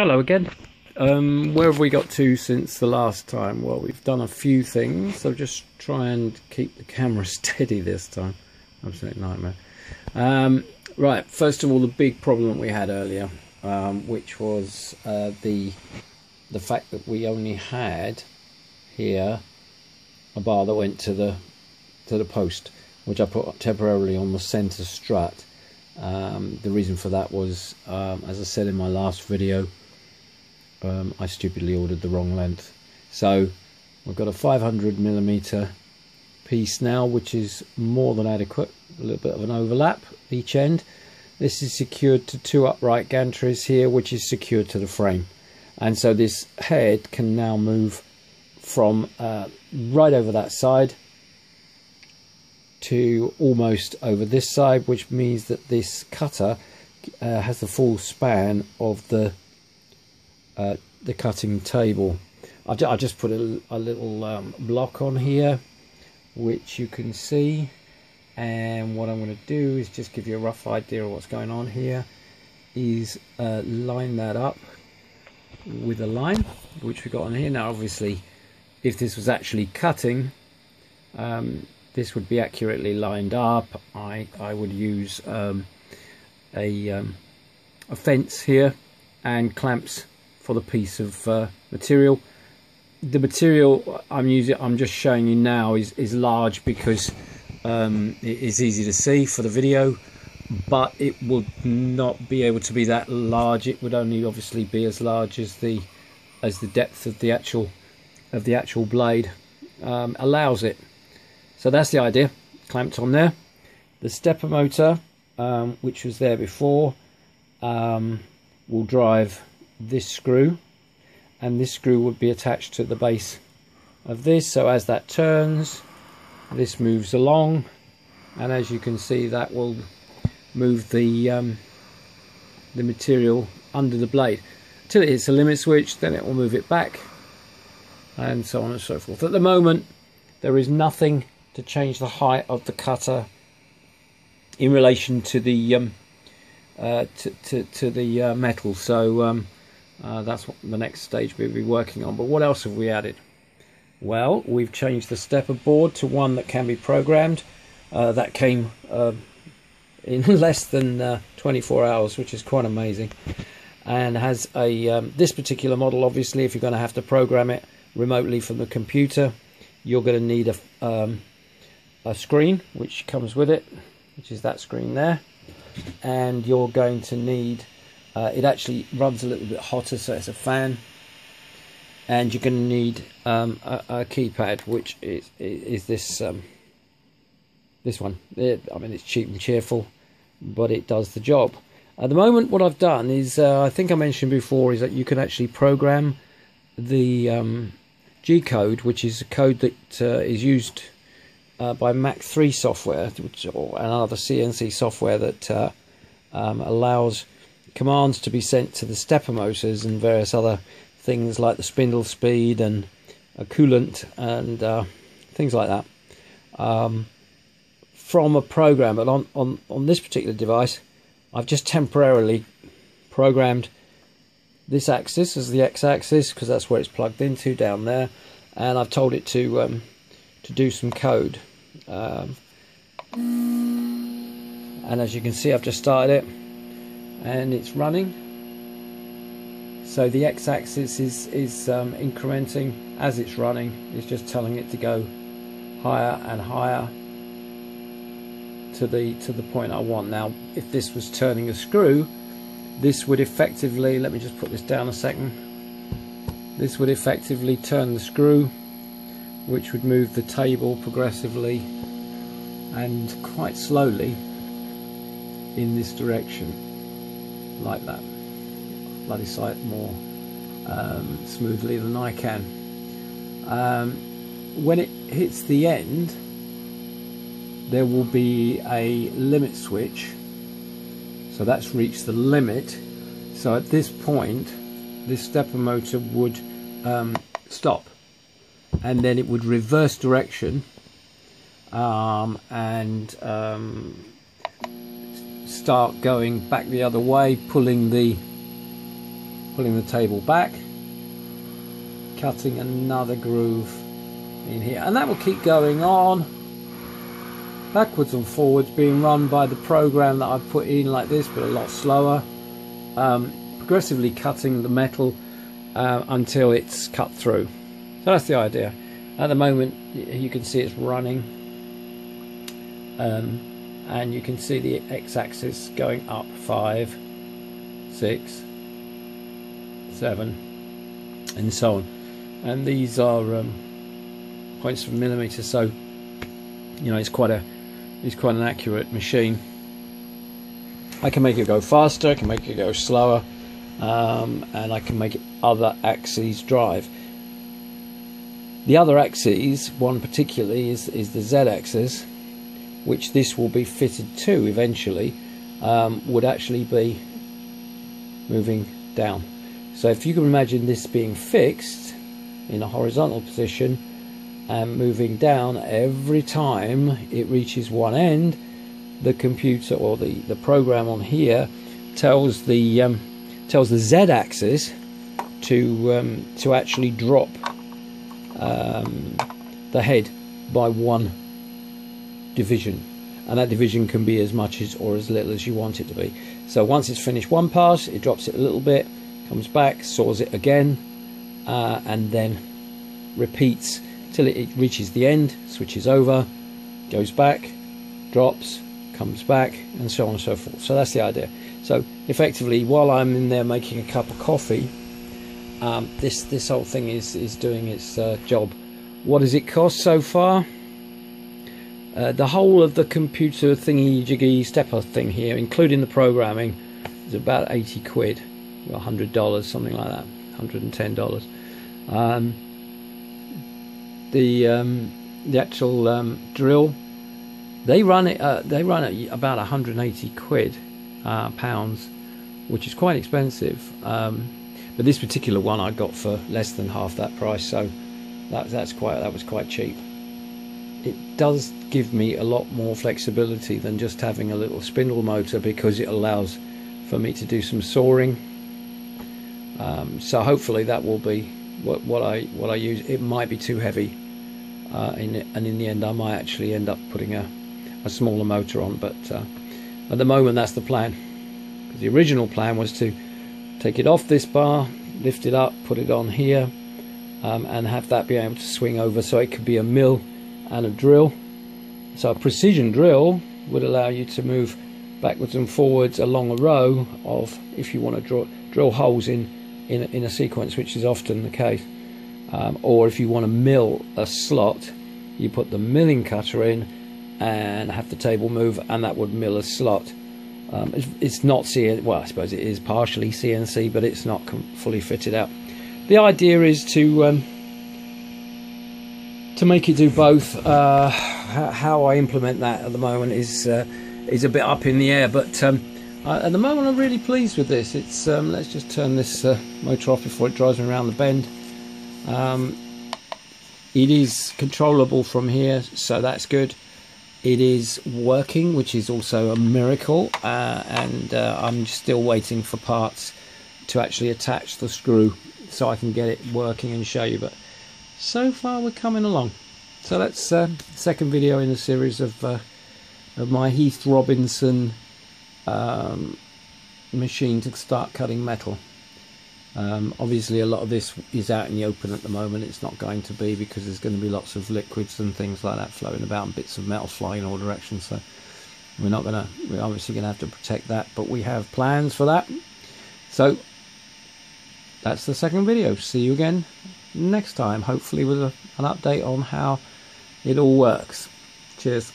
Hello again. Um, where have we got to since the last time? Well, we've done a few things, so just try and keep the camera steady this time. Absolute nightmare. Um, right, first of all, the big problem we had earlier, um, which was uh, the the fact that we only had here a bar that went to the to the post, which I put temporarily on the centre strut. Um, the reason for that was, um, as I said in my last video, um, I stupidly ordered the wrong length. So we've got a 500 millimeter piece now, which is more than adequate. A little bit of an overlap each end. This is secured to two upright gantries here, which is secured to the frame. And so this head can now move from uh, right over that side to almost over this side, which means that this cutter uh, has the full span of the uh, the cutting table. I, just put a, a little um, block on here, which you can see. And what I'm going to do is just give you a rough idea of what's going on here. Is uh, line that up with a line, which we got on here. Now, obviously, if this was actually cutting, um, this would be accurately lined up. I I would use um, a um, a fence here and clamps for the piece of uh, material. The material I'm using, I'm just showing you now, is is large because um, it is easy to see for the video, but it would not be able to be that large. It would only obviously be as large as the as the depth of the actual of the actual blade um, allows it. So that's the idea, clamped on there. The stepper motor, um, which was there before, um, will drive this screw and this screw would be attached to the base of this. So as that turns, this moves along and as you can see that will move the um, the material under the blade till it hits a limit switch then it will move it back and so on and so forth at the moment there is nothing to change the height of the cutter in relation to the um, uh, to, to, to, the uh, metal. So um, uh, that's what the next stage we'll be working on. But what else have we added? Well, we've changed the stepper board to one that can be programmed. Uh, that came uh, in less than uh, 24 hours, which is quite amazing. And has a um, this particular model. Obviously, if you're going to have to program it remotely from the computer, you're going to need a um, a screen which comes with it which is that screen there and you're going to need uh, it actually runs a little bit hotter so it's a fan. And you're going to need um, a, a, keypad which is, is this um, this one. It, I mean it's cheap and cheerful but it does the job. At the moment what I've done is uh, I think I mentioned before is that you can actually program the um, G code which is a code that uh, is used uh, by Mach3 software, which, or another CNC software that uh, um, allows commands to be sent to the stepper motors and various other things like the spindle speed and a coolant and uh, things like that um, from a program. But on, on, on this particular device, I've just temporarily programmed this axis as the x-axis because that's where it's plugged into down there and I've told it to um, to do some code um, and as you can see I've just started it and it's running. So the x-axis is, is um, incrementing as it's running. It's just telling it to go higher and higher to the to the point I want. Now if this was turning a screw this would effectively let me just put this down a second. This would effectively turn the screw which would move the table progressively and quite slowly in this direction like that. Bloody sight more um, smoothly than I can. Um, when it hits the end there will be a limit switch. So that's reached the limit. So at this point this stepper motor would um, stop. And then it would reverse direction um, and um, start going back the other way, pulling the pulling the table back, cutting another groove in here, and that will keep going on. Backwards and forwards being run by the program that I've put in like this but a lot slower. Um, progressively cutting the metal uh, until it's cut through. So that's the idea. At the moment you can see it's running. Um, and you can see the x-axis going up five six seven and so on and these are um, points per millimeter so you know it's quite a it's quite an accurate machine. I can make it go faster, I can make it go slower, um, and I can make other axes drive. The other axes, one particularly, is, is the Z axis, which this will be fitted to eventually, um, would actually be moving down. So if you can imagine this being fixed in a horizontal position, and moving down every time it reaches one end the computer or the, the program on here tells the um, tells the z-axis to um, to actually drop um, the head by one division and that division can be as much as or as little as you want it to be so once it's finished one pass it drops it a little bit comes back saws it again uh, and then repeats till it, reaches the end, switches over, goes back, drops, comes back, and so on and so forth. So that's the idea. So effectively, while I'm in there making a cup of coffee, um, this this whole thing is is doing its uh, job. What does it cost so far? Uh, the whole of the computer thingy jiggy stepper thing here, including the programming, is about 80 quid, $100, something like that, $110. Um, the um, the actual um, drill, they run it. Uh, they run it about 180 quid uh, pounds, which is quite expensive. Um, but this particular one I got for less than half that price, so that, that's quite that was quite cheap. It does give me a lot more flexibility than just having a little spindle motor because it allows for me to do some sawing. Um, so hopefully that will be what, what I what I use. It might be too heavy uh, in and in the end I might actually end up putting a, a smaller motor on but uh, at the moment that's the plan the original plan was to take it off this bar lift it up put it on here um, and have that be able to swing over so it could be a mill and a drill. So a precision drill would allow you to move backwards and forwards along a row of if you want to draw, drill holes in in a, in a sequence which is often the case. Um, or if you want to mill a slot you put the milling cutter in and have the table move and that would mill a slot. Um, it's, it's, not CNC well I suppose it is partially CNC but it's not fully fitted out. The idea is to um, to make it do both uh, how I implement that at the moment is uh, is a bit up in the air but um, I, at the moment I'm really pleased with this it's um, let's just turn this uh, motor off before it drives me around the bend um, it is controllable from here, so that's good. It is working, which is also a miracle, uh, and uh, I'm still waiting for parts to actually attach the screw so I can get it working and show you. But so far, we're coming along. So that's uh, second video in a series of uh, of my Heath Robinson um, machine to start cutting metal. Um, obviously, a lot of this is out in the open at the moment. It's not going to be because there's going to be lots of liquids and things like that flowing about and bits of metal flying in all directions. So we're not going to. We're obviously going to have to protect that, but we have plans for that. So that's the second video. See you again next time, hopefully with a, an update on how it all works. Cheers.